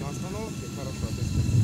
На остановке хорошо, то есть